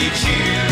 you choose.